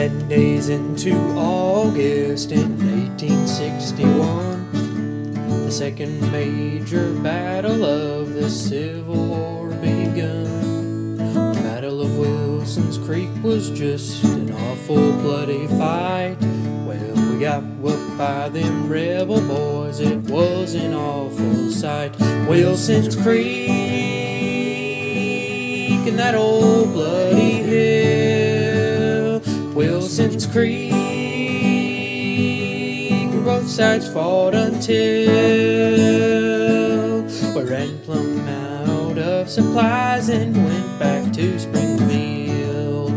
Ten days into August in 1861, the second major battle of the Civil War begun. The Battle of Wilson's Creek was just an awful bloody fight. Well, we got whooped by them rebel boys, it was an awful sight. Wilson's Creek and that old bloody Creek, both sides fought until we ran plumb out of supplies and went back to Springfield.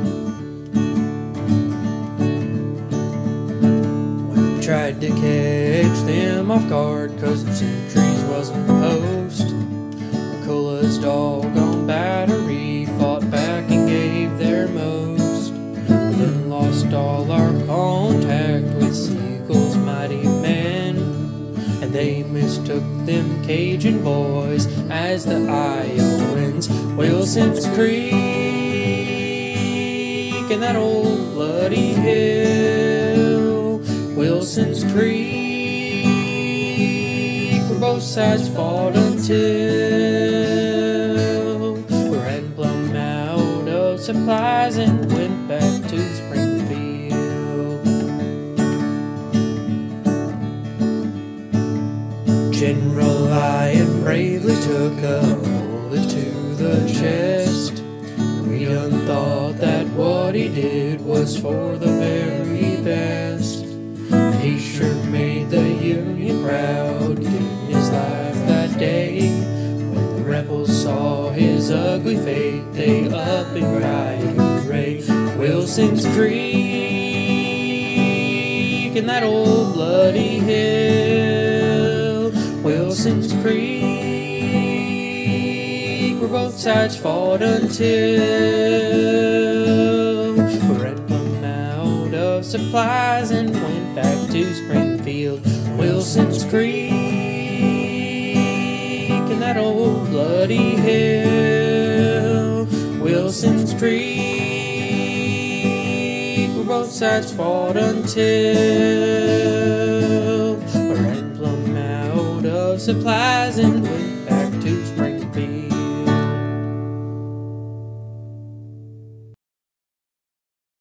We tried to catch them off guard cause the sentries wasn't post. McCulloch's doggone mighty men. And they mistook them Cajun boys as the Iowans. Wilson's Creek and that old bloody hill. Wilson's Creek, where both sides fought until we ran plumb out of supplies and went back to General Lyon bravely took a bullet to the chest. We done thought that what he did was for the very best. He sure made the Union proud, giving his life that day. When the rebels saw his ugly fate, they up and cried, hooray. Wilson's Creek and that old bloody hill. Wilson's Creek, where both sides fought until we ran out of supplies and went back to Springfield. Wilson's Creek and that old bloody hill. Wilson's Creek, where both sides fought until supplies and